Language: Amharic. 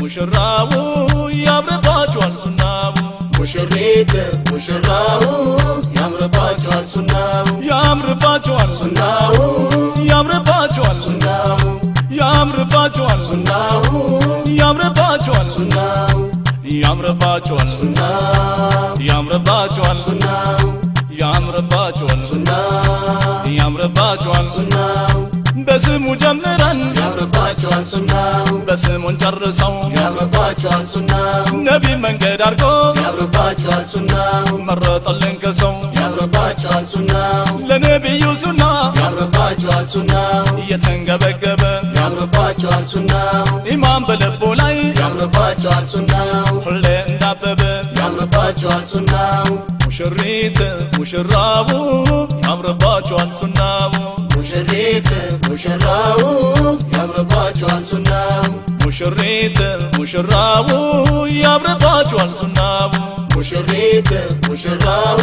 ሙሽራው ያምርባችኋል ሱናው። ሙሽሪት ሙሽራው ያምርባችኋል ሱናው። ያምርባችኋል ሱናው ያምርባችኋል ሱናው። ያምርባችኋል ሱናው ያምርባችኋል ሱናው ያምርባችኋል ሱናው ያምርባችኋል ሱናው ያምርባችኋል ሱናው ያምርባችኋል ሱናው በስሙ ጀምረን ሱናው በስሙን ጨርሰው ያምርባችኋል ሱናው ነቢ መንገድ አድርጎ ያምርባችኋል ሱናው መረጠልን ከሰው ያምርባችኋል ሱናው ለነቢዩ ሱና ያምርባችኋል ሱናው እየተንገበገበ ያምርባችኋል ሱናው ኢማን በልቡ ላይ ያምርባችኋል ሱናው ሁሌ እንዳበበ ያምርባችኋል ሱናው ሙሽሪት ሙሽራው ያምርባችኋል ሱናው ሙሽሪት ሙሽራው ያምርባችኋል ሱናው ሙሽሪት ሙሽራው ያምርባችኋል ሱናው ሙሽሪት ሙሽራው